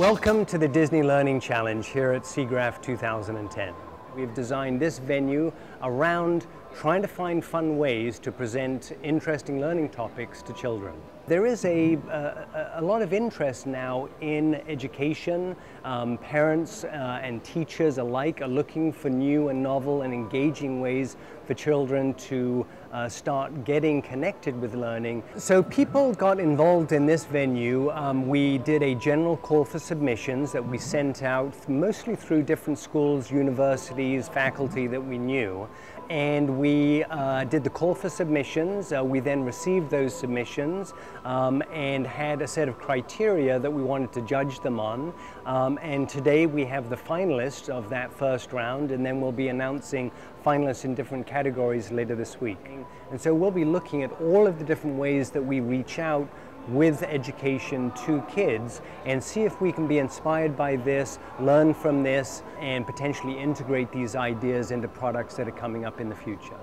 Welcome to the Disney Learning Challenge here at SIGGRAPH 2010. We've designed this venue around trying to find fun ways to present interesting learning topics to children. There is a, a, a lot of interest now in education. Um, parents uh, and teachers alike are looking for new and novel and engaging ways for children to uh, start getting connected with learning. So people got involved in this venue. Um, we did a general call for submissions that we sent out mostly through different schools, universities, faculty that we knew. And we uh, did the call for submissions. Uh, we then received those submissions um, and had a set of criteria that we wanted to judge them on. Um, and today we have the finalists of that first round and then we'll be announcing finalists in different categories later this week. And so we'll be looking at all of the different ways that we reach out with education to kids and see if we can be inspired by this, learn from this, and potentially integrate these ideas into products that are coming up in the future.